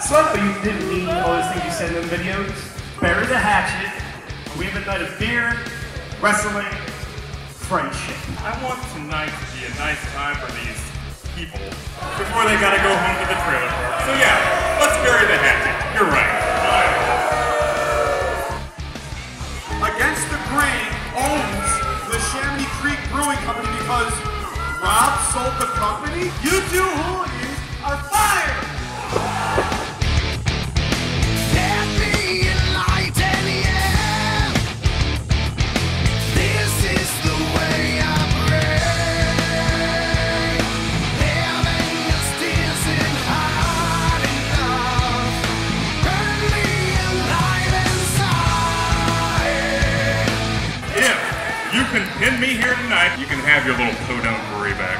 So I know you didn't mean all those things you said in the videos. Bury the hatchet. We have a night of beer, wrestling, friendship. I want tonight to be a nice time for these people before they gotta go home to the trailer park. So yeah, let's bury the hatchet. You're right. Against the Grain owns the Neshaminy Creek Brewing Company because Rob sold the company? You two hooligans you can pin me here tonight, you can have your little podunk brewery back.